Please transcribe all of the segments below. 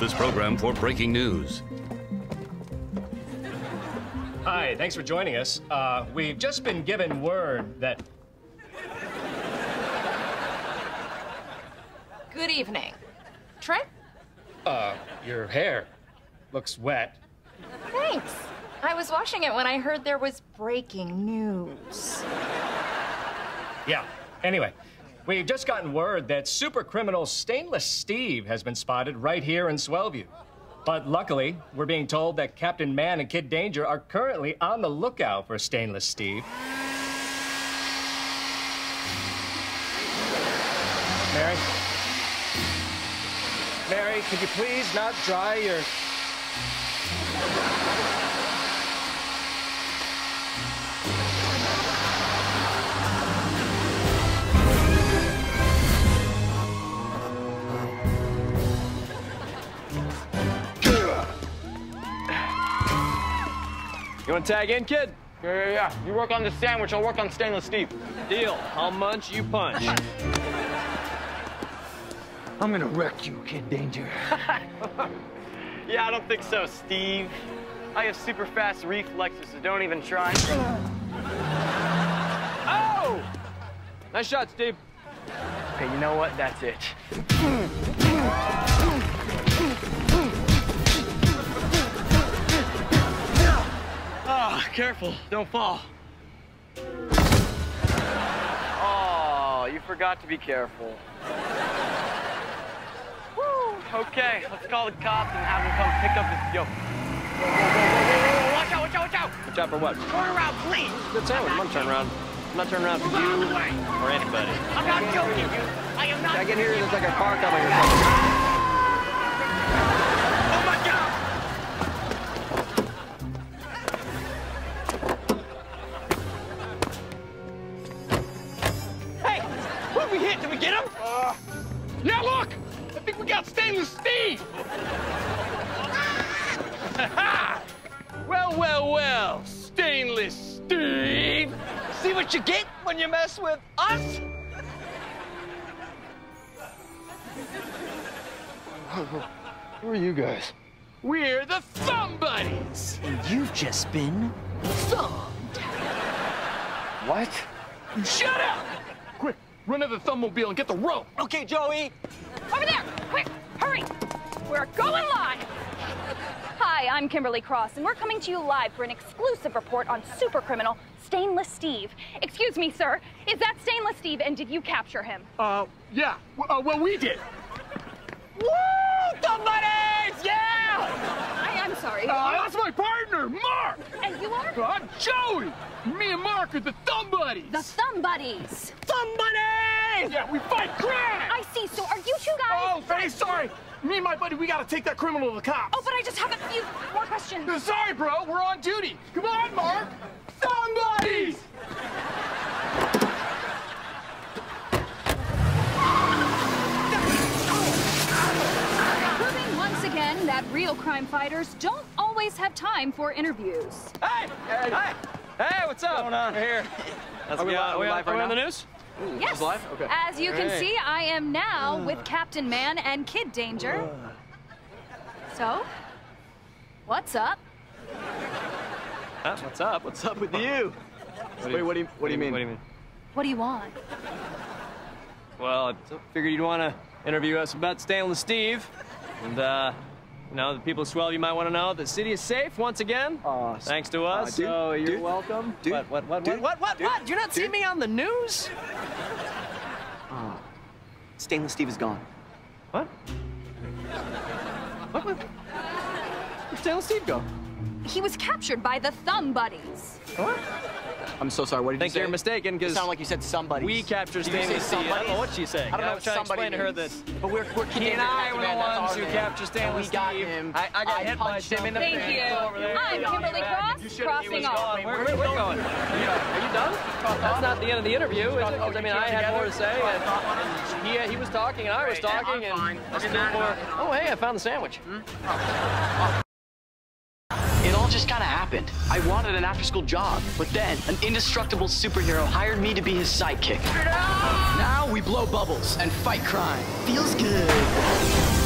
this program for breaking news. Hi, thanks for joining us. Uh, we've just been given word that. Good evening. Trent? Uh, your hair looks wet. Thanks. I was washing it when I heard there was breaking news. Yeah. Anyway, we've just gotten word that super criminal Stainless Steve has been spotted right here in Swellview. But luckily, we're being told that Captain Man and Kid Danger are currently on the lookout for Stainless Steve. Mary? Mary, could you please not dry your. You want to tag in, kid? Yeah, yeah, yeah. You work on the sandwich, I'll work on Stainless Steve. Deal. I'll munch, you punch. I'm gonna wreck you, Kid Danger. Yeah, I don't think so, Steve. I have super fast reflexes, so don't even try. Oh! Nice shot, Steve. Okay, you know what? That's it. careful, don't fall. Oh, you forgot to be careful. Woo, okay, let's call the cops and have them come pick up this. Yo. Whoa, whoa, whoa, watch out, watch out, watch out! Watch out for what? Turn around, please! Good sandwich. I'm gonna turn around. I'm not turning around for you or anybody. I'm not joking, you. I am not. I get here, there's like a car coming or something. When you mess with us? Who are you guys? We're the Thumb Buddies! And you've just been thumbed. What? Shut up! Quick, run to the Thumbmobile and get the rope. Okay, Joey. Over there! Quick! Hurry! We're going live! Hi, I'm Kimberly Cross, and we're coming to you live for an exclusive report on super criminal Stainless Steve. Excuse me, sir. Is that Stainless Steve, and did you capture him? Uh, yeah, w- uh, well, we did. Woo! Buddies! Yeah! I, I'm sorry. Uh, that's my partner, Mark! and you are? I'm Joey! Me and Mark are the Thumb Buddies! The Thumb Buddies. Thumb buddies! Yeah, we fight crime! I see. So are you two guys? Oh, hey, sorry! Me and my buddy, we gotta take that criminal to the cops. Oh, but I just have a few more questions. Uh, Sorry, bro, we're on duty. Come on, Mark! Thumb Buddies! Proving once again that real crime fighters don't always have time for interviews. Hey! Hey! Hey! Hey, what's up? What's going on? Here. Let's Are we, go. on, are we, on, are we on the news? Yes. As you can Great. see, I am now ah. with Captain Man and Kid Danger. Ah. So, what's up? Huh? What's up? What's up with you? Wait, what do you, what do you mean? What do you mean? What do you want? Well, I figured you'd want to interview us about Stainless Steve. And, uh, you know, the people of Swell, you might want to know the city is safe once again. Aw, thanks to us. Uh, dude, so you're dude, welcome. dude, what, what, what, dude, what, what, what, dude, what? You're not seeing dude. me on the news? Stainless Steve is gone. What? What? what? Where'd Stainless Steve go? He was captured by the Thumb Buddies. What? I'm so sorry. What did think you say? you're mistaken because. It because sounded like you said somebody. we captured Did you say Stainless Steve. I don't somebody? know what she's saying. I don't know I was trying to somebody explain to her that. But we're, we're he and I were the ones who captured Stainless We got Steve. him. I, I got I hit by punched him in the him. Thank face you. over there. I'm Kimberly Cross, crossing off. Where, where, where going? Are you, done? That's not the end of the interview, is it? 'Cause, I oh, mean, I had more to say, and, and he, he was talking, and I was talking, and I still more. Oh, hey, I found the sandwich. Hmm? Oh. It all just kind of happened. I wanted an after-school job, but then an indestructible superhero hired me to be his sidekick. Now we blow bubbles and fight crime. Feels good.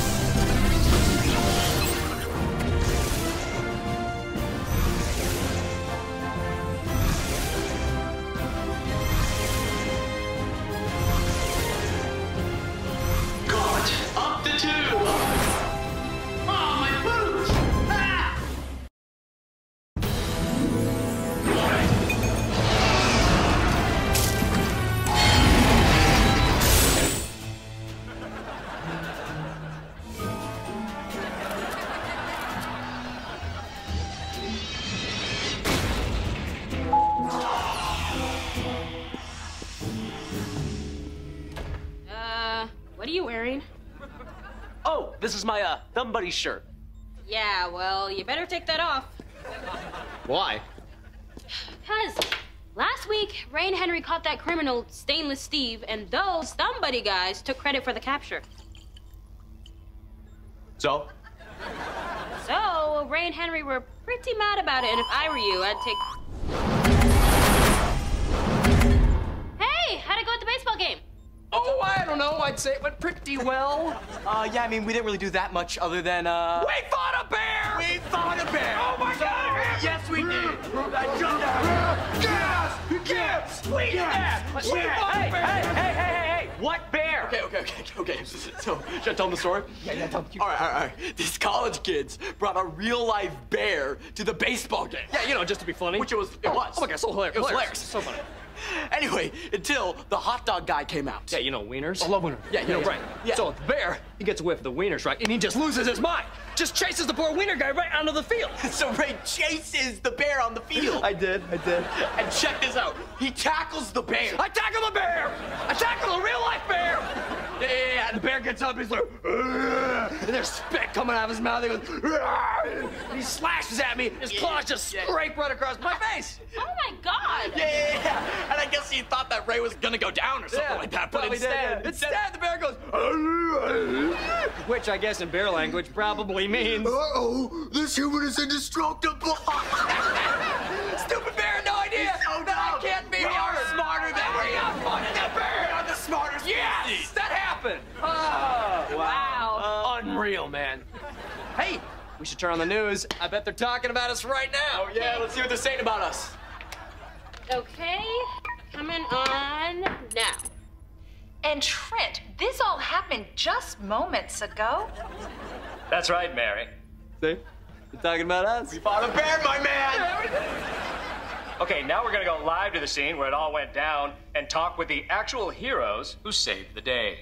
My uh, thumb buddy shirt. Yeah, well, you better take that off. Why? Cause last week, Ray and Henry caught that criminal, Stainless Steve, and those somebody guys took credit for the capture. So? So Ray and Henry were pretty mad about it, and if I were you, I'd take. Hey, how'd it go at the baseball game? Oh, I don't know. I'd say it went pretty well. Uh, yeah, I mean, we didn't really do that much other than, uh... We fought a bear! We fought a bear! Oh my god! Yes, we did! Gas! Gas! Please, gas! We fought a bear! Hey, hey, hey, hey, hey! What bear? Okay, okay, okay, okay. So, should I tell them the story? Yeah, yeah, tell them. All right, all right, all right. These college kids brought a real-life bear to the baseball game. Yeah, you know, just to be funny. Which it was, it was. Oh my god, so hilarious. It was hilarious. hilarious. So funny. Anyway, until the hot dog guy came out. Yeah, you know wieners. Oh, I love wieners. Yeah, you know, yeah, right. yeah. So the bear, he gets a whiff of the wieners, right, and he just loses his mind. Just chases the poor wiener guy right onto the field. So Ray chases the bear on the field. I did, I did. And check this out. He tackles the bear. I tackle the bear. I tackle a real life bear. Yeah, yeah, yeah. And the bear gets up. And he's like, "Ugh," and there's spit coming out of his mouth. He goes, "Ugh," and he slashes at me. His claws just yeah. scrape right across my face. Oh my god! yeah, yeah, yeah. And I guess he thought that Ray was gonna go down or something Yeah, like that. But probably did, instead, yeah. instead, the bear goes. Which I guess in bear language probably means. Uh-oh, this human is indestructible. Stupid bear, no idea. So that I can't be We are hard. smarter than we are smarter than bear. We are the smartest. Yes, that happened. Oh, Wow. Uh, unreal, man. Hey, we should turn on the news. I bet they're talking about us right now. Oh yeah, let's see what they're saying about us. Okay, coming on now. And Trent, this all happened just moments ago. That's right, Mary. See? They're talking about us. We fought a bear, my man. Okay, now we're gonna go live to the scene where it all went down and talk with the actual heroes who saved the day.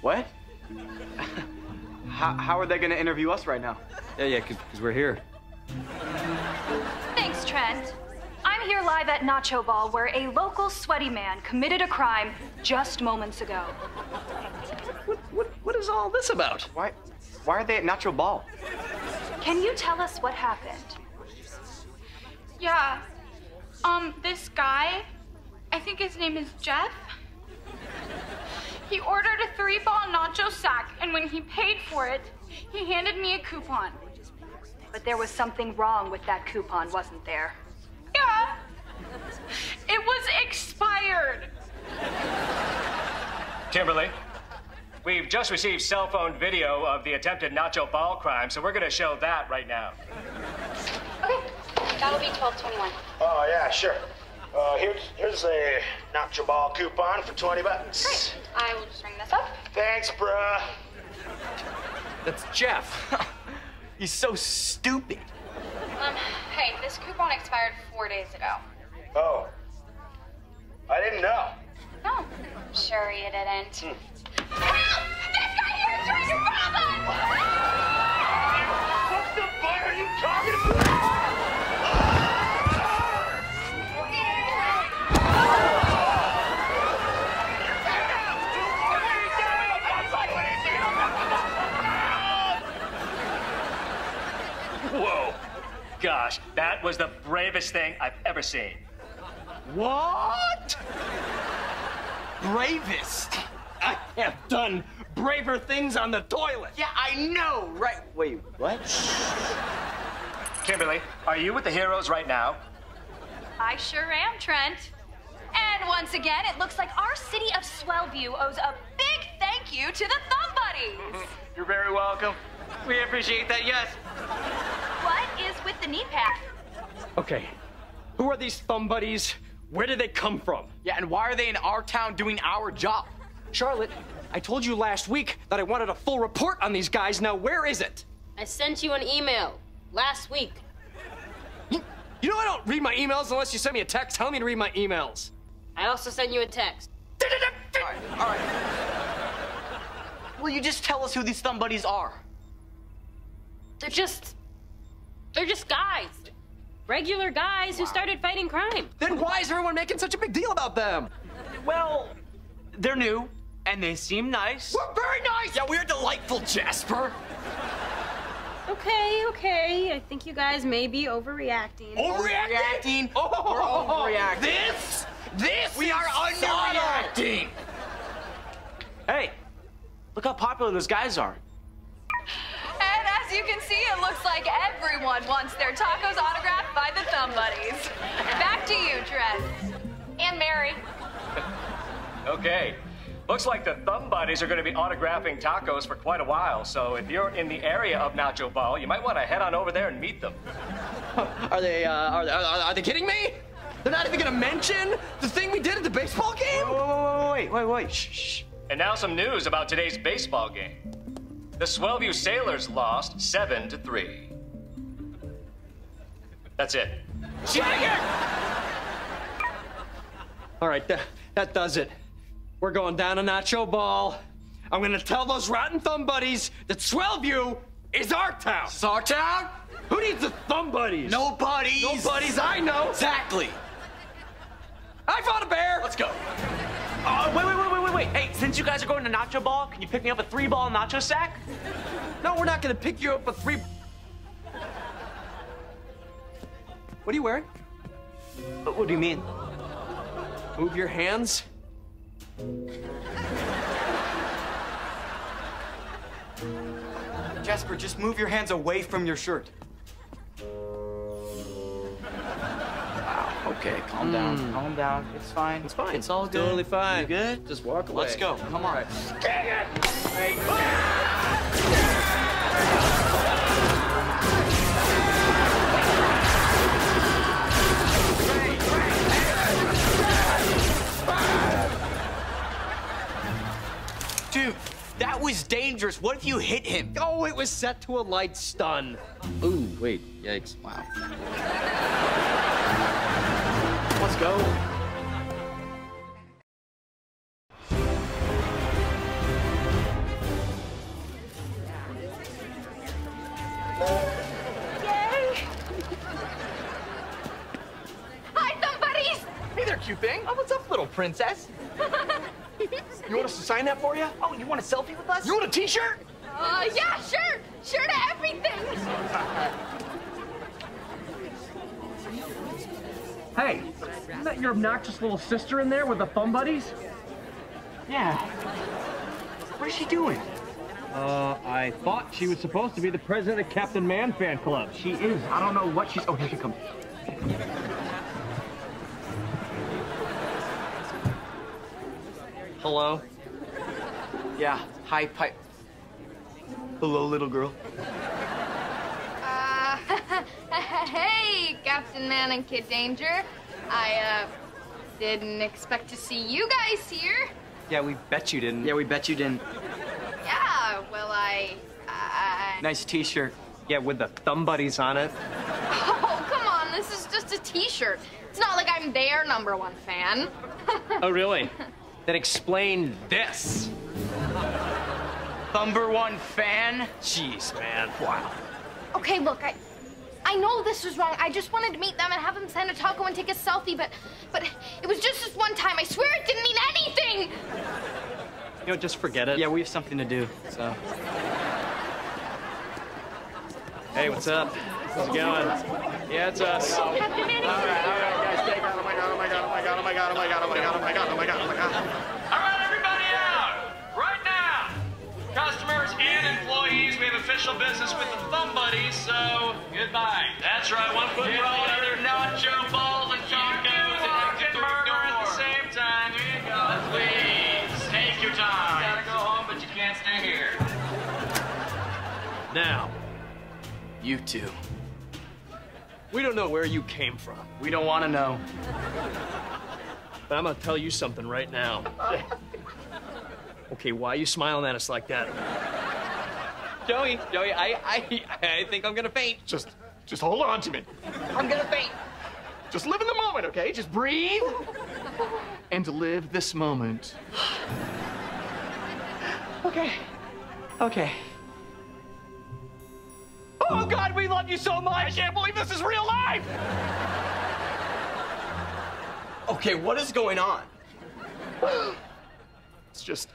What? how, how are they gonna interview us right now? Yeah, yeah, because we're here. Thanks, Trent. I'm here live at Nacho Ball where a local sweaty man committed a crime just moments ago. What, what, what is all this about? Why? Why are they at Nacho Ball? Can you tell us what happened? Yeah. Um, this guy, I think his name is Jeff. He ordered a three ball nacho sack, and when he paid for it, he handed me a coupon. But there was something wrong with that coupon, wasn't there? Yeah. It was expired. Kimberly, we've just received cell phone video of the attempted Nacho Ball crime, so we're gonna show that right now. Okay, that'll be 1221. Oh, yeah, sure. Uh, here's, here's a Nacho Ball coupon for 20 bucks. Great. I will just ring this up. Thanks, bruh. That's Jeff. He's so stupid. Um, hey, this coupon expired four days ago. Oh. I didn't know. No, sure you didn't. Help! This guy here is trying to rob us! What the fuck are you talking about? Whoa. Gosh, that was the bravest thing I've ever seen. What? Bravest. I have done braver things on the toilet. Yeah, I know, right? Wait, what? Kimberly, are you with the heroes right now? I sure am, Trent. And once again, it looks like our city of Swellview owes a big thank you to the Thumb Buddies. You're very welcome. We appreciate that, yes. what is with the knee pack? Okay, who are these thumb buddies? Where did they come from? Yeah, and why are they in our town doing our job? Charlotte, I told you last week that I wanted a full report on these guys. Now, where is it? I sent you an email last week. You, you know I don't read my emails unless you send me a text telling me to read my emails. I also sent you a text. All right, all right. Will you just tell us who these thumb buddies are? They're just. They're just guys. Regular guys who started fighting crime. Then why is everyone making such a big deal about them? Well, they're new, And they seem nice. We're very nice. Yeah, we're delightful, Jasper. Okay, okay. I think you guys may be overreacting. Overreacting? Oh, We're overreacting. This, this We is are underreacting. Hey, look how popular those guys are. And as you can see, it looks like everyone wants their tacos autographed by the Thumb Buddies. Back to you, Trent. And Mary. Okay. Looks like the Thumb Buddies are going to be autographing tacos for quite a while, so if you're in the area of Nacho Ball, you might want to head on over there and meet them. Are they, uh, are, are, are they kidding me? They're not even gonna mention the thing we did at the baseball game? Whoa, wait, wait, wait, shh, shh. And now some news about today's baseball game. The Swellview Sailors lost 7 to 3. That's it. All right, that, that does it. We're going down a Nacho Ball. I'm gonna tell those rotten thumb buddies that Swellview is our town. It's our town? Who needs the thumb buddies? No buddies. No buddies, I know. Exactly. I fought a bear. Let's go. Wait, wait, wait, wait, wait, wait. Hey, since you guys are going to Nacho Ball, can you pick me up a three ball nacho sack? No, we're not gonna pick you up a three. What are you wearing? What, what do you mean? Move your hands. Jasper, just move your hands away from your shirt. Okay, calm down. Hmm. Calm down. It's fine. It's fine. It's all good. Totally fine. You good? Just walk away. Let's go. Come on. Dude, that was dangerous. What if you hit him? Oh, it was set to a light stun. Ooh, wait, yikes. Wow. Up, little princess? You want us to sign that for you? Oh, you want a selfie with us? You want a t-shirt? Uh, yeah, sure. Sure to everything. Hey, isn't that your obnoxious little sister in there with the thumb buddies? Yeah. What is she doing? Uh, I thought she was supposed to be the president of Captain Man fan club. She is. I don't know what she's. Oh, here she comes. Hello? Yeah, hi, pipe. Hello, little girl. Uh, hey, Captain Man and Kid Danger. I, uh, didn't expect to see you guys here. Yeah, we bet you didn't. Yeah, we bet you didn't. Yeah, well, I, I... Nice t-shirt. Yeah, with the thumb buddies on it. Oh, come on, this is just a t-shirt. It's not like I'm their number one fan. Oh, really? then explain this. Number one fan? Jeez, man. Wow. Okay, look, I, I know this was wrong. I just wanted to meet them and have them sign a taco and take a selfie, but, but it was just this one time. I swear it didn't mean anything. You know, just forget it. Yeah, we have something to do, so. Hey, what's up? How's it going? Yeah, it's us. All right, all right, guys, take out. Oh my god, oh my god, oh my god, oh my god, oh my god, oh my god, oh my god, oh my god, oh my god. Customers and employees, we have official business with the Thumb Buddies, so goodbye. That's right, one foot in front of the other, nacho balls and tacos and exit through the door at the same time. Here you go. Please, take your time. You gotta go home, but you can't stay here. Now, You two. we don't know where you came from, We don't want to know. but I'm gonna tell you something right now. okay, why are you smiling at us like that? Joey, Joey, I, I, I think I'm gonna faint. Just, just hold on to me. I'm gonna faint. Just live in the moment, okay? Just breathe. And live this moment. Okay. Okay. Oh, God, we love you so much. I can't believe this is real life. Okay, what is going on? It's just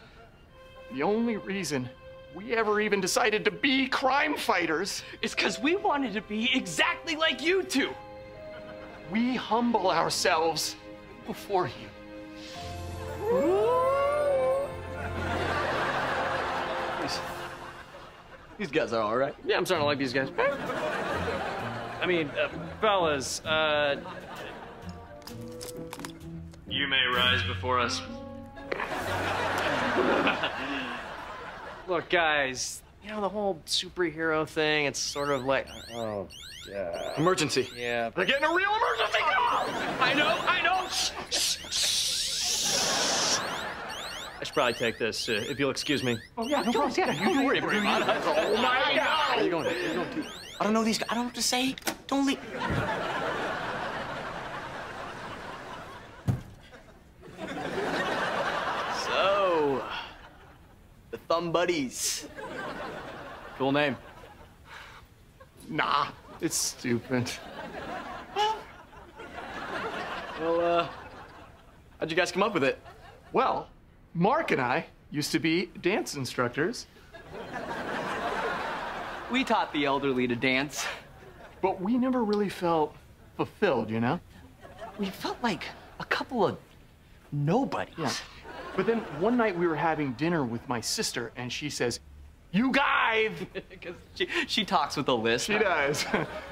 The only reason we ever even decided to be crime fighters is because we wanted to be exactly like you two. We humble ourselves before you. These, these guys are all right. Yeah, I'm starting to like these guys. I mean, uh, fellas, uh, You may rise before us. look, guys. You know the whole superhero thing. It's sort of like, oh, yeah. Emergency. Yeah. They're getting a real emergency call! I know, I know. I should probably take this, uh, if you'll excuse me. Oh, yeah, no problem. Yeah, you worry about it. Oh, my God. Where you going? Where you going to? I don't know these guys. I don't know what to say. Don't leave. So, the Thumb Buddies. Cool name. Nah, it's stupid. Well, uh, how'd you guys come up with it? Well, Mark and I used to be dance instructors, We taught the elderly to dance. but we never really felt fulfilled, you know? We felt like a couple of nobodies. Yeah. But then one night we were having dinner with my sister, and she says, You guys! Because she, she talks with a list. She does.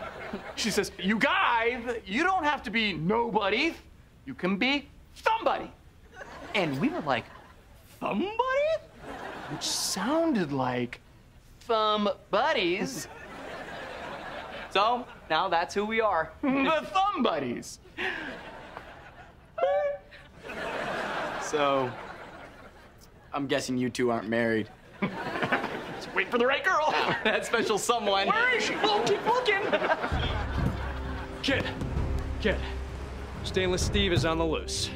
she says, You guys, you don't have to be nobodies. You can be somebody. And we were like, Somebody? Which sounded like thumb buddies. so now that's who we are. the Thumb Buddies. So, I'm guessing you two aren't married. Just wait for the right girl. that special someone. Where is she? Oh, keep looking. Kid, kid. Stainless Steve is on the loose.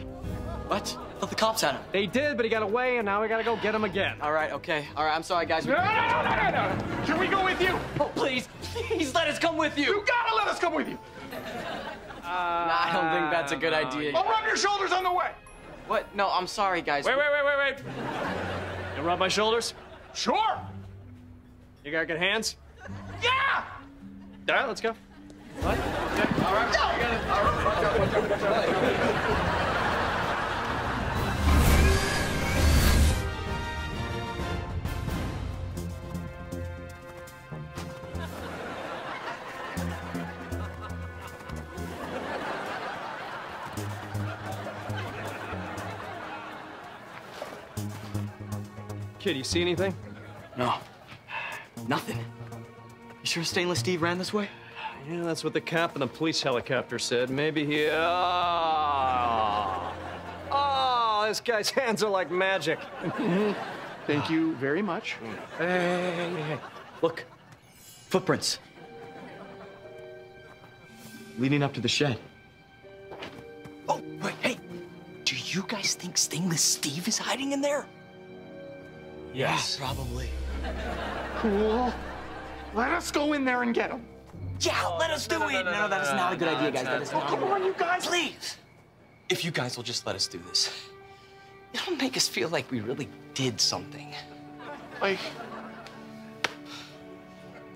What? I thought the cops had him. They did, but he got away, and now we gotta go get him again. All right, okay. All right, I'm sorry, guys. No, no, no, no, no, no. Can we go with you? Oh, please, please let us come with you. You gotta let us come with you. nah, I don't think that's a good idea. I'll rub your shoulders on the way. What? No, I'm sorry, guys. Wait, wait, wait, wait, wait. You rub my shoulders? Sure. You got good hands? Yeah. All right, let's go. What? Okay. All right. You gotta, all right. Watch out, watch out, watch out. Kid, you see anything? No. Nothing. You sure Stainless Steve ran this way? Yeah, that's what the cop in the police helicopter said. Maybe he. Oh, oh this guy's hands are like magic. Mm-hmm. Thank you very much. Hey, hey, hey, hey. Look. Footprints. Leading up to the shed. Oh, wait, hey. Do you guys think Stainless Steve is hiding in there? Yes. Yeah, probably. Cool. Let us go in there and get him. Yeah, let us do it. No, no, that is not a good idea, guys. That is not. come on, you guys. Please. If you guys will just let us do this, it'll make us feel like we really did something. Like,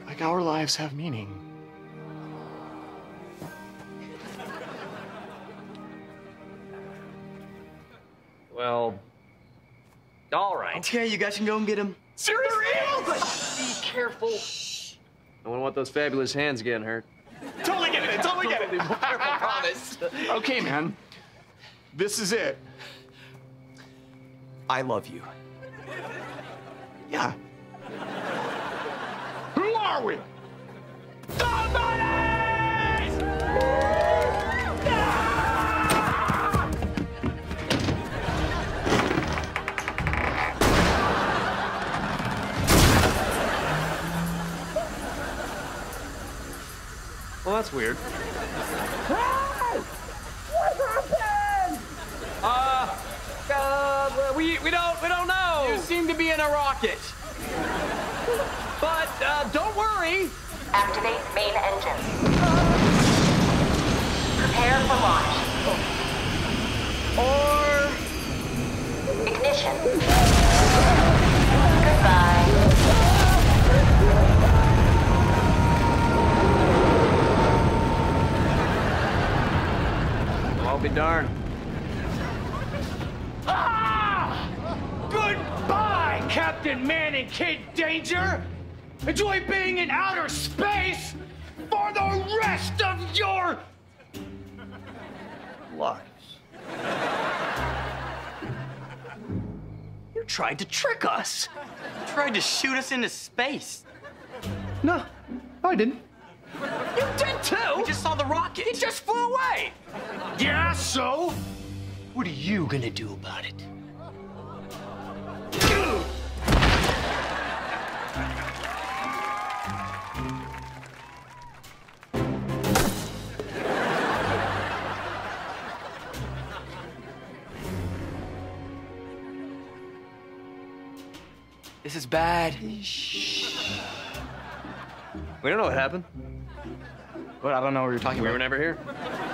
like our lives have meaning. Well, all right. Okay, you guys can go and get him. Seriously? Be careful. I wouldn't want those fabulous hands getting hurt. Totally get it. Totally get it. I promise. okay, man. This is it. I love you. Yeah. Who are we? Well, that's weird. Uh, uh, we we don't we don't know. You seem to be in a rocket. But uh, don't worry. Activate main engine. Prepare for launch. Or Ignition. Be darned. Ah! Goodbye, Captain Man and Kid Danger! Enjoy being in outer space for the rest of your lives. You tried to trick us. You tried to shoot us into space. No, I didn't. You did too. We just saw the rocket. It just flew away. Yeah, so? What are you gonna do about it? This is bad. Shh. We don't know what happened. What? I don't know what you're talking We about. were never here.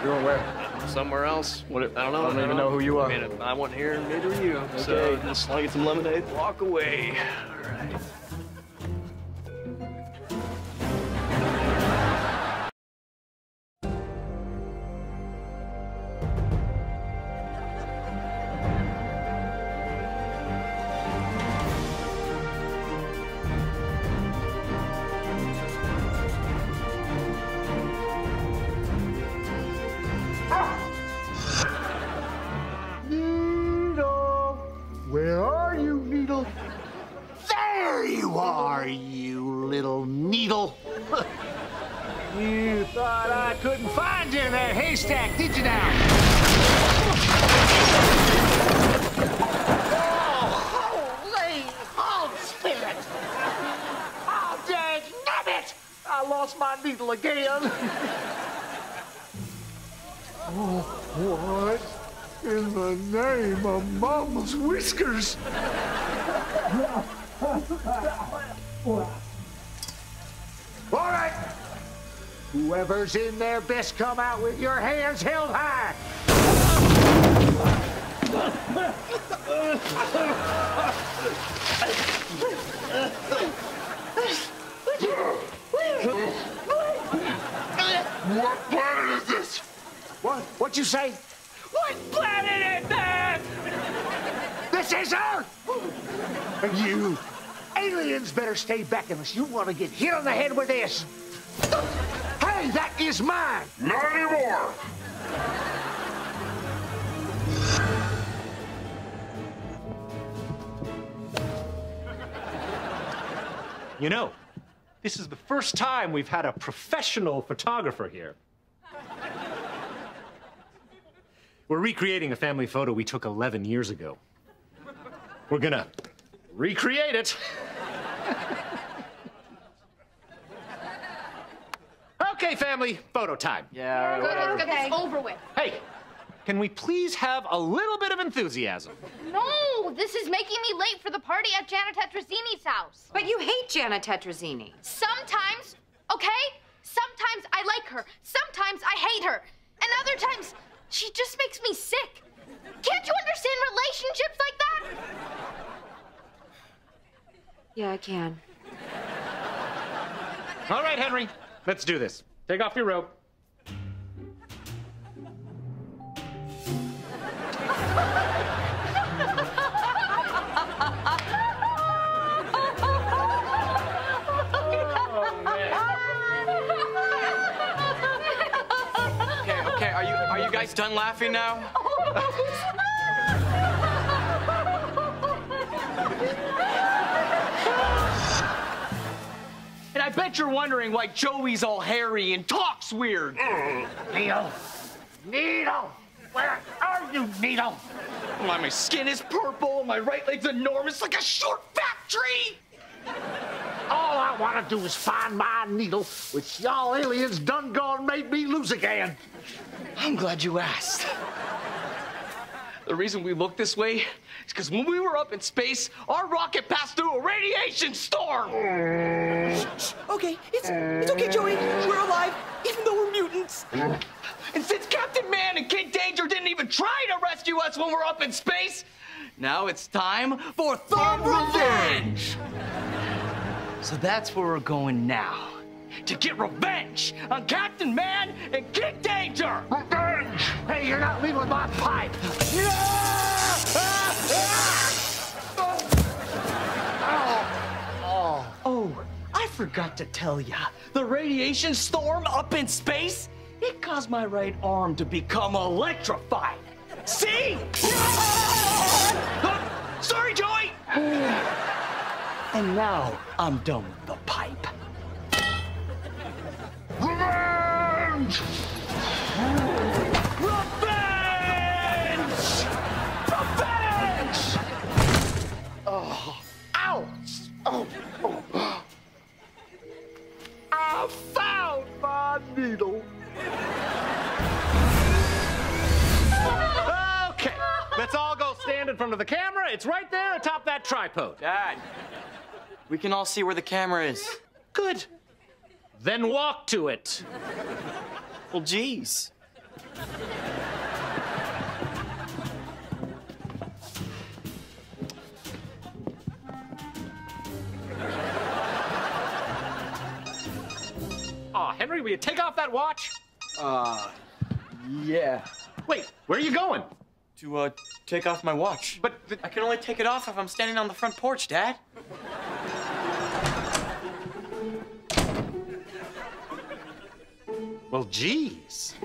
You were where? Somewhere else. What? I don't know. I don't even know who you are. I mean, I wasn't here, neither are you. So Okay. just want to get some lemonade. Walk away. Whoever's in there best come out with your hands held high. What planet is this? What? What'd you say? What planet is this? This is Earth! And you, aliens better stay back unless you want to get hit on the head with this. Hey, that is mine! Not anymore! You know, this is the first time we've had a professional photographer here. We're recreating a family photo we took 11 years ago. We're gonna recreate it. Okay, family, photo time. Yeah. Good, let's get this over with. Hey, can we please have a little bit of enthusiasm? No, this is making me late for the party at Jana Tetrazzini's house. But you hate Jana Tetrazzini. Sometimes, okay? Sometimes I like her. Sometimes I hate her. And other times, she just makes me sick. Can't you understand relationships like that? Yeah, I can. All right, Henry, let's do this. Take off your robe. Okay, okay. Are you are you guys done laughing now? bet you're wondering why Joey's all hairy and talks weird. Needle! Needle! Where are you, Needle? Why my skin is purple and my right leg's enormous like a short fat tree. All I want to do is find my needle, which y'all aliens done gone made me lose again. I'm glad you asked. The reason we look this way is because when we were up in space, our rocket passed through a radiation storm. Okay, it's, it's okay, Joey. We're alive, even though we're mutants. And since Captain Man and Kid Danger didn't even try to rescue us when we're up in space, now it's time for Thumb Revenge! So that's where we're going now. To get revenge on Captain Man and Kid Danger! Revenge! Hey, you're not leaving with my pipe. Forgot to tell ya. The radiation storm up in space, it caused my right arm to become electrified. See? Oh, sorry, Joey. and now I'm done with the pipe. Revenge! My needle. Okay, let's all go stand in front of the camera. It's right there atop that tripod. Dad, we can all see where the camera is. Good. Then walk to it. Well, geez. Henry, will you take off that watch? Uh, yeah. Wait, where are you going? To, uh, take off my watch. But I can only take it off if I'm standing on the front porch, Dad. Well, geez.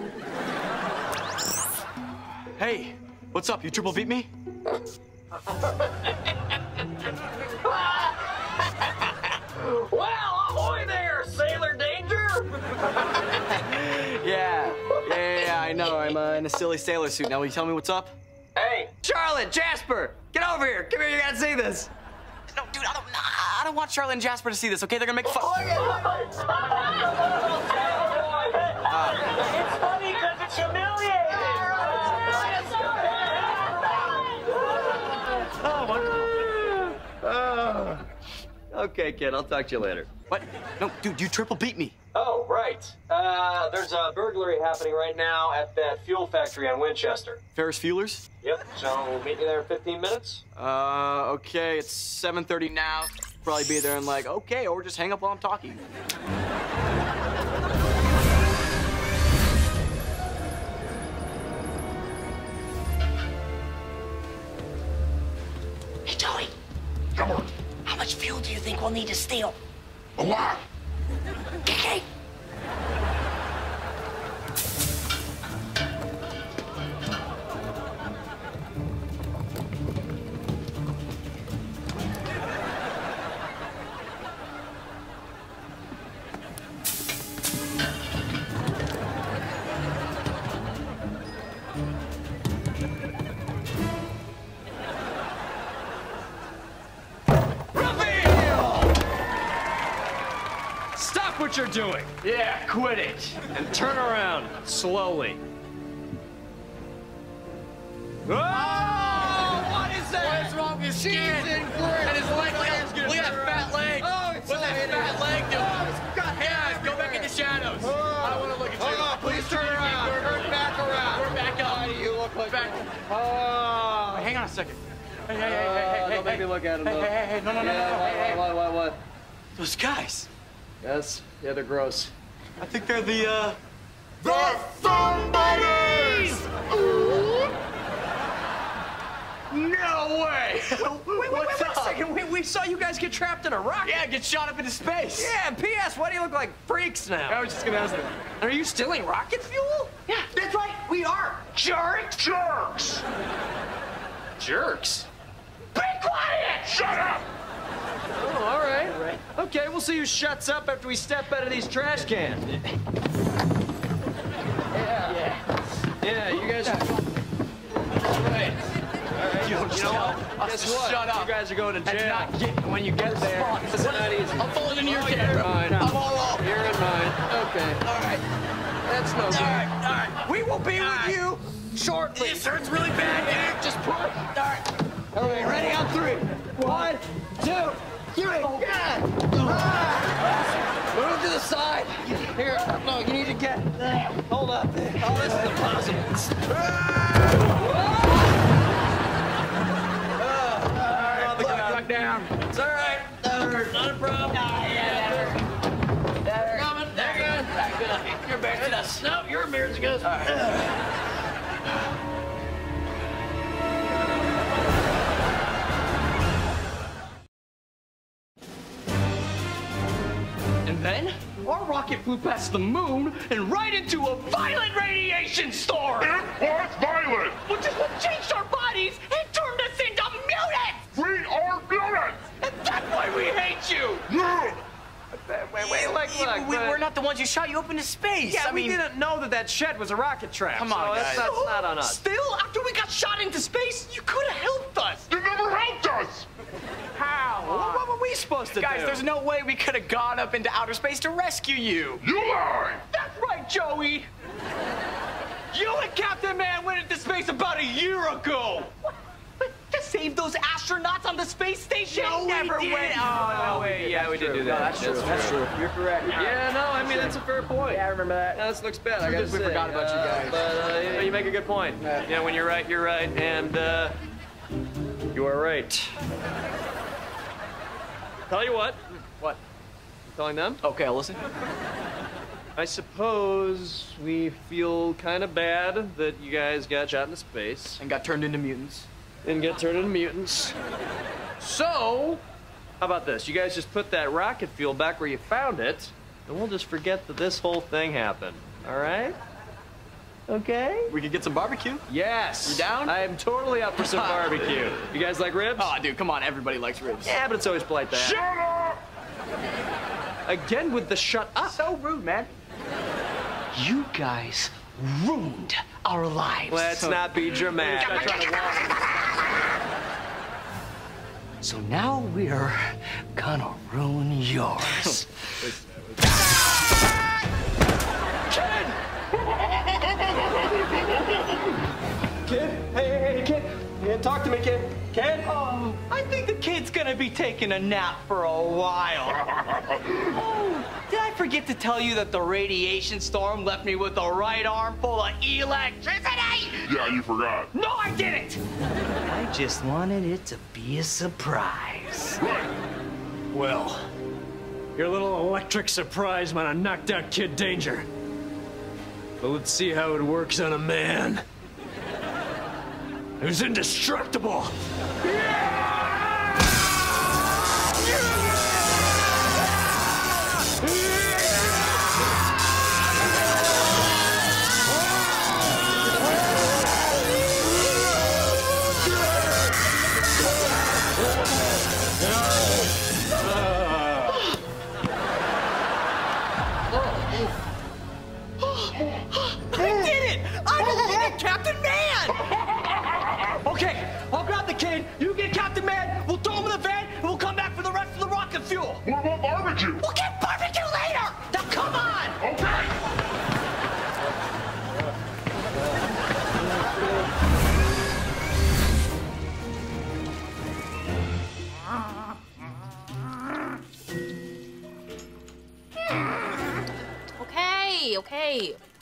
Hey, what's up? You triple beat me? a silly sailor suit. Now, will you tell me what's up? Hey, Charlotte, Jasper, get over here. Come here, you gotta see this. No, dude, I don't, I don't want Charlotte and Jasper to see this, okay? They're gonna make fun. it's funny because it's humiliating. Okay, kid, I'll talk to you later. What? No, dude, you triple beat me. Oh, right. Uh, there's a burglary happening right now at that fuel factory on Winchester. Ferris Fuelers? Yep, so we'll meet you there in 15 minutes. Uh, okay, it's 7.30 now. Probably be there in like, okay, or just hang up while I'm talking. Hey, Joey. Come on. How much fuel do you think we'll need to steal? A lot. Stop what you're doing. Yeah, quit it. And turn around slowly. Oh, what is that? What's wrong with Cheese skin? and grit. And his leg, look at, that fat leg. Oh, it's What's so that fat leg doing? Oh, God, yeah, go back in the shadows. Oh. I want to look at you. Hold on, please turn around. Turn back around. We're back up. Why do you look like back. Oh. Hang on a second. Hey, hey, hey, hey, Uh, hey, don't hey, make hey. me look at him, Hey, though. hey, hey, hey, no, no, no, Yeah, no, no. what, Hey, hey. what, what, what? Those guys. Yes, yeah, they're gross. I think they're the, uh... The Somebodies! No way! Wait, wait, wait, wait a second. We, we saw you guys get trapped in a rocket. Yeah, get shot up into space. Yeah, and P.S. Why do you look like freaks now? I was just gonna ask them. Are you stealing rocket fuel? Yeah, that's right. We are. Jerks! Jerks! Jerks. Be quiet! Shut up! Oh, all right. Okay, we'll see who shuts up after we step out of these trash cans. Yeah. Yeah. Yeah, you guys. All right. All right. You, know what? Guess what? Shut up. You guys are going to That's jail. not get- when you get there. It's not easy. I'm falling into your Oh, camera. You're in mine. I'm all off. You're in mine. Okay. All right. That's no good. All right, all right. We will be All with right. you shortly. This hurts really bad, dude. Just pull. All right. All right, ready on three. One, two, three. Yeah. Move to the side. Here, no, you need to get. Hold up. Oh, this is impossible. Oh, the down. It's all right. Not a problem. Coming. There you go. You're back to us. No, you're a mirror to go. And then our rocket flew past the moon and right into a violent radiation storm. It was violent. Which is what changed our bodies and turned us into mutants. We are mutants. And that's why we hate you. Yeah. Wait, wait, look, look. we, but- we're not the ones who shot you up into space. Yeah, I we mean, didn't know that that shed was a rocket trap. Come on, so that's, that's not on us. Still, after we got shot into space, you could have helped us. You never helped us. How? What, what were we supposed to guys, do? there's no way we could have gone up into outer space to rescue you. You lie. That's right, Joey. You and Captain Man went into space about a year ago. What? But To save those astronauts on the space station? No, we never didn't. went. Oh, no, wait, yeah, we did do that. that's true. That's true. You're correct. Yeah, no, I mean, that's a fair point. Yeah, I remember that. Yeah, this looks bad. I gotta we say. forgot about you Uh, guys. But uh, you, you make a good point. Yeah, when you're right, you're right, and uh, you are right. Tell you what. What? Telling them? Okay, I'll listen. I suppose we feel kind of bad that you guys got shot into space And got turned into mutants. and got turned into mutants. So, how about this? You guys just put that rocket fuel back where you found it, and we'll just forget that this whole thing happened. All right? Okay? We could get some barbecue. Yes. You down? I am totally up for some barbecue. You guys like ribs? Oh, dude, come on. Everybody likes ribs. Yeah, but it's always polite to ask. Shut up. Again with the shut up. So rude, man. You guys ruined our lives. Let's not be dramatic. So now we're gonna ruin yours. to me, kid. Kid? Oh, I think the kid's gonna be taking a nap for a while. oh, did I forget to tell you that the radiation storm left me with a right arm full of electricity? Yeah, you forgot. No, I didn't! I just wanted it to be a surprise. Well, your little electric surprise might have knocked out Kid Danger. But let's see how it works on a man who's indestructible. I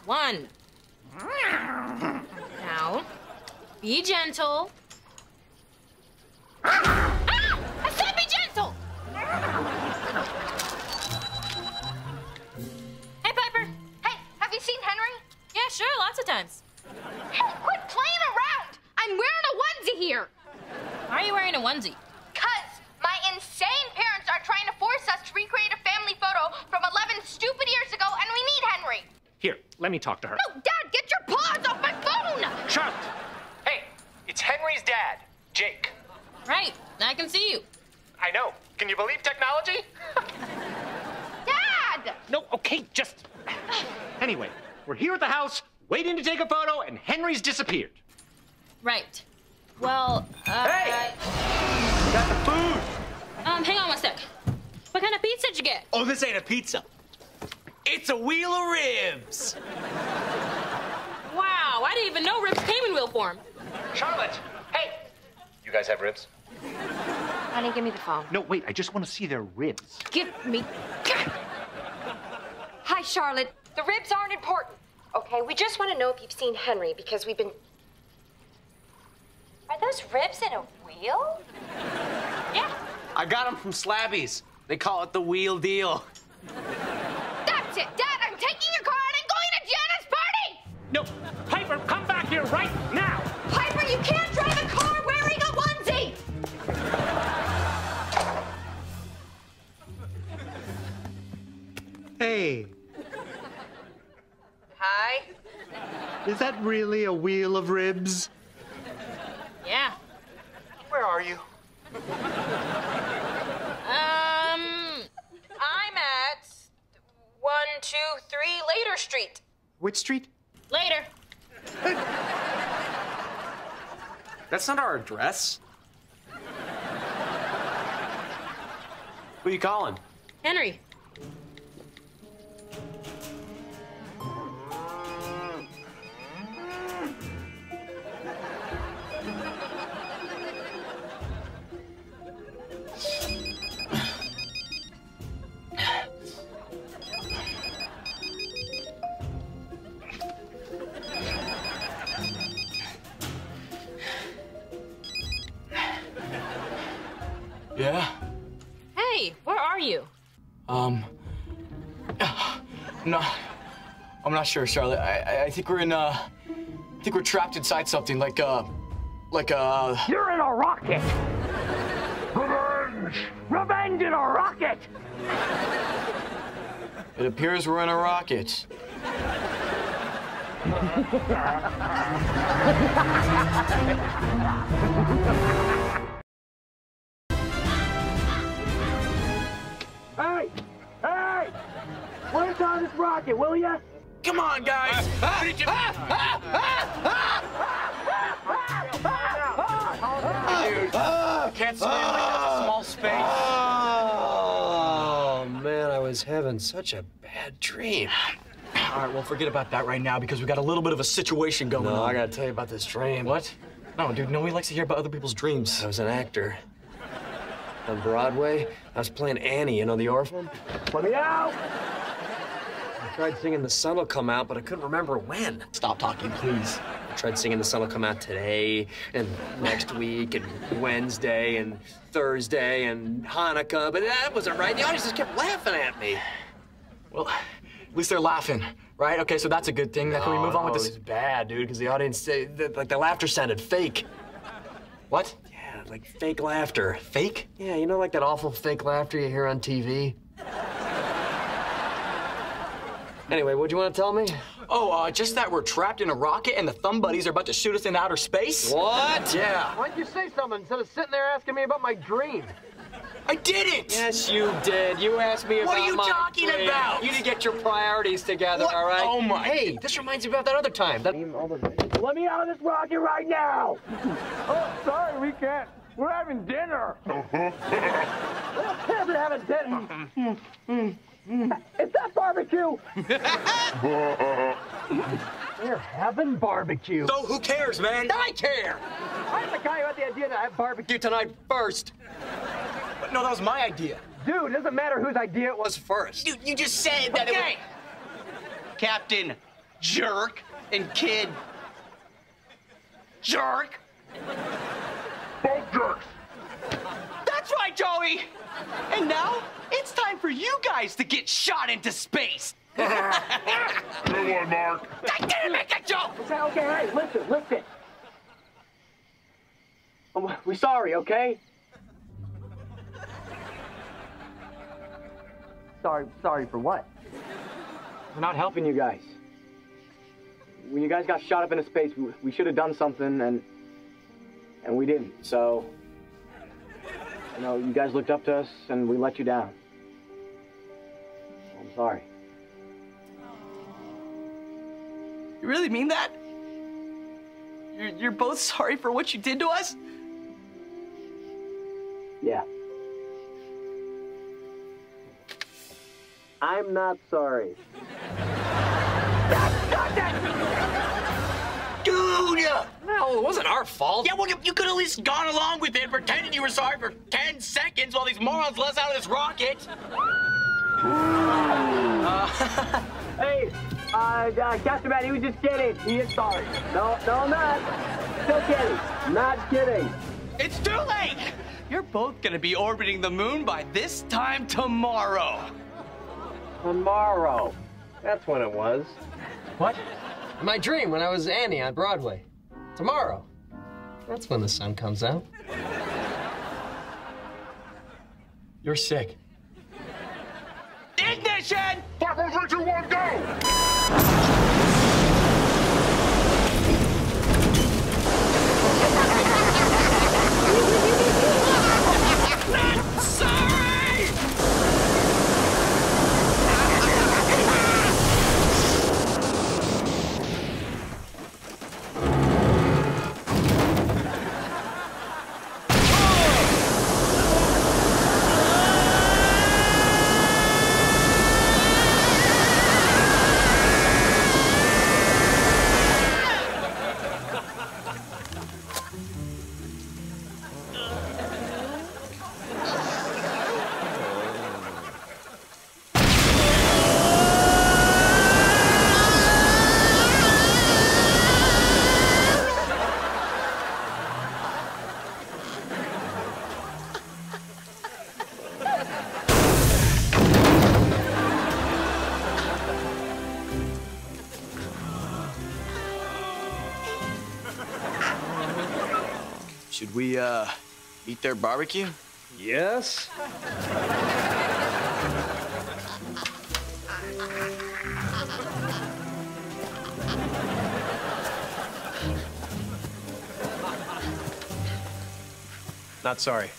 One. Now, be gentle. Ah! I said be gentle! Hey, Piper. Hey, have you seen Henry? Yeah, sure, lots of times. Hey, quit playing around! I'm wearing a onesie here. Why are you wearing a onesie? Let me talk to her. No, Dad, get your paws off my phone! Charlotte! Hey, it's Henry's dad, Jake. Right, I can see you. I know. Can you believe technology? Dad! No, okay, just. Anyway, we're here at the house, waiting to take a photo, and Henry's disappeared. Right. Well, uh. Hey! Got the food! Um, hang on one sec. What kind of pizza did you get? Oh, this ain't a pizza. It's a wheel of ribs. Wow, I didn't even know ribs came in wheel form. Charlotte, hey. You guys have ribs? Honey, give me the phone. No, wait, I just want to see their ribs. Give me. Hi, Charlotte. The ribs aren't important. Okay, we just want to know if you've seen Henry because we've been. Are those ribs in a wheel? Yeah. I got them from Slabby's. They call it the wheel deal. That's it, Dad! I'm taking your car and I'm going to Jana's party! No, Piper, come back here right now! Piper, you can't drive a car wearing a onesie! Hey, Hi. is that really a wheel of ribs? Yeah. Where are you? Um, I'm at one, two, three Later Street. Which street? Later. That's not our address. Who are you calling? Henry. Yeah? Hey, where are you? Um. No. I'm not sure, Charlotte. I, I- I think we're in, uh. I think we're trapped inside something like, uh. Like, uh. You're in a rocket! Revenge! Revenge in a rocket! It appears we're in a rocket. on this rocket, will ya? Come on, guys! Can't swim like that's a small space. Oh man, I was having such a bad dream. All right, well, forget about that right now because we got a little bit of a situation going No, on. I gotta tell you about this dream. What? No, dude, nobody likes to hear about other people's dreams. I was an actor. On Broadway, I was playing Annie, you know, the orphan. Let me out! Tried singing The Sun Will Come Out, but I couldn't remember when. Stop talking, please. I tried singing The Sun Will Come Out today, and next week, and Wednesday, and Thursday, and Hanukkah, but that wasn't right. The audience just kept laughing at me. Well, at least they're laughing, right? Okay, so that's a good thing. Now, can we move on with this? It was bad, dude, because the audience, they, the, like, the laughter sounded fake. What? Yeah, like fake laughter. Fake? Yeah, you know, like that awful fake laughter you hear on TV? Anyway, what'd you want to tell me? Oh, uh, just that we're trapped in a rocket and the Thumb Buddies are about to shoot us into outer space? What? Yeah. Why'd you say something instead of sitting there asking me about my dream? I didn't! Yes, you did. You asked me What about are you talking dream. about? You need to get your priorities together, What? all right? Oh, my- Hey, this reminds me about that other time. That... Let me out of this rocket right now! oh, sorry, we can't. We're having dinner. We're having dinner. Mm-hmm. Is that barbecue? We're having barbecue. So who cares, man? I care! I'm the guy who had the idea to have barbecue. You tonight first. But no, that was my idea. Dude, it doesn't matter whose idea it was. Was first. Dude, you just said that it was... Okay. Captain Jerk and Kid Jerk. Both jerks. That's right, Joey. And now it's time for you guys to get shot into space. Good one, Mark. I didn't make a joke. Okay, okay, hey, listen, listen. Oh, we sorry, okay? Sorry, sorry for what? We're not helping you guys. When you guys got shot up into space, we, we should have done something, and and we didn't. So, you know, you guys looked up to us, and we let you down. I'm sorry. You really mean that? You're, you're both sorry for what you did to us? Yeah. I'm not sorry. No, it wasn't our fault. Yeah, well, you, you could at least gone along with it, pretending you were sorry for 10 seconds while these morons let us out of this rocket. Hey, uh, uh, Captain Man, he was just kidding. He is sorry. No, no, I'm not. Still kidding. Not kidding. It's too late! You're both gonna be orbiting the moon by this time tomorrow. Tomorrow. That's when it was. What? My dream when I was Annie on Broadway. Tomorrow. That's when the sun comes out. You're sick. Ignition! Five, four, three, two, one, go! Eat their barbecue? Yes. Not sorry.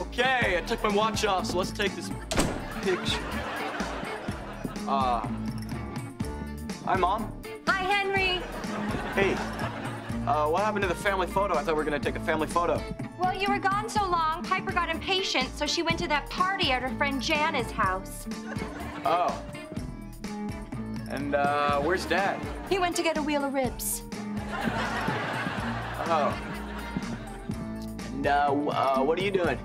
Okay, I took my watch off, so let's take this picture. Uh, hi, Mom. Hi, Henry. Hey, uh, what happened to the family photo? I thought we were gonna take a family photo. Well, you were gone so long, Piper got impatient, so she went to that party at her friend Jana's house. Oh. And, uh, where's Dad? He went to get a wheel of ribs. Oh. And, uh, uh, what are you doing?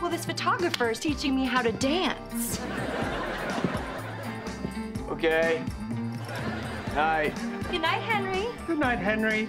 Well, this photographer is teaching me how to dance. Okay. Night. Good night, Henry. Good night, Henry.